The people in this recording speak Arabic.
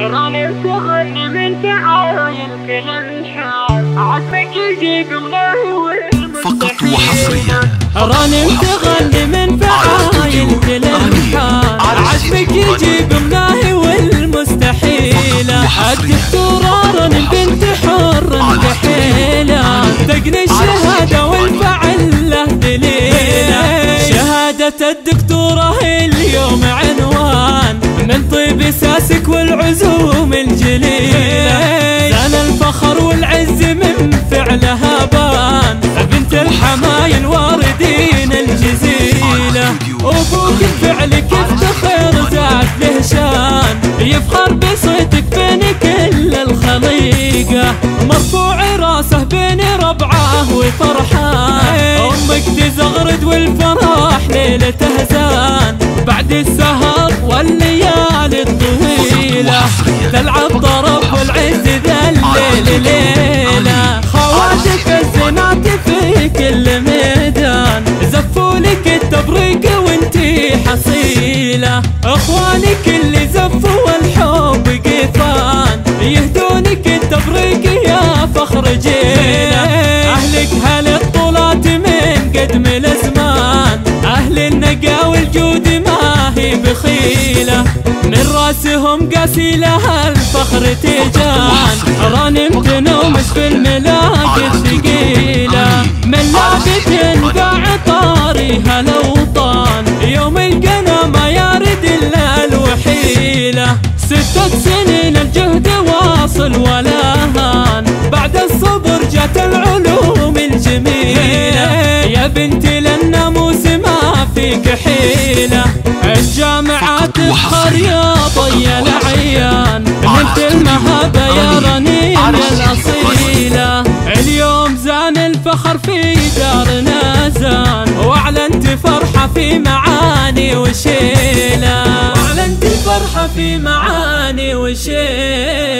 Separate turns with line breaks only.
راني تغني من فعايل كل الحال عزمك يجيب الله
فقط وحصريا.
راني تغني من فعايل كل الحال عزمك يجيب الله والمستحيل. الدكتورة راني بنت حر كحيلة تقني الشهادة والفعل له دليل. شهادة الدكتورة اليوم عنوان من ساسك والعزوم الجليلة زان الفخر والعز من فعلها بان بنت الحمايل واردين الجزيلة أبوك بفعلك افتخر زاد له شان يفخر بصيتك بين كل الخليقة. مرفوع راسه بين ربعه وفرحان. أمك تزغرد والفرح ليلته زان بعد السهر والليالي تلعب ضرب والعز ذا الليل ليلة خواتك الزنات في كل ميدان زفوا لك التبريق وانتي حصيلة اخوانك اللي زفوا والحب قفان يهدونك التبريق يا فخر جيلة اهلك هل الطولات من قدم الازمان أهل النقا والجود بخيلة من رأسهم قاسي لها الفخر تيجان راني مش في الملاقي الثقيلة. من لابت باع طاريها الاوطان يوم القنا ما يرد الا الوحيلة ستة سنين الجهد واصل ولا هان. بعد الصبر جت العلوم الجميلة. يا بنتي للناموس ما فيك حيلة. الأصيلة. اليوم زان الفخر في دارنا زان. واعلنت فرحة في معاني وشيلة. واعلنت فرحة في معاني وشيلة.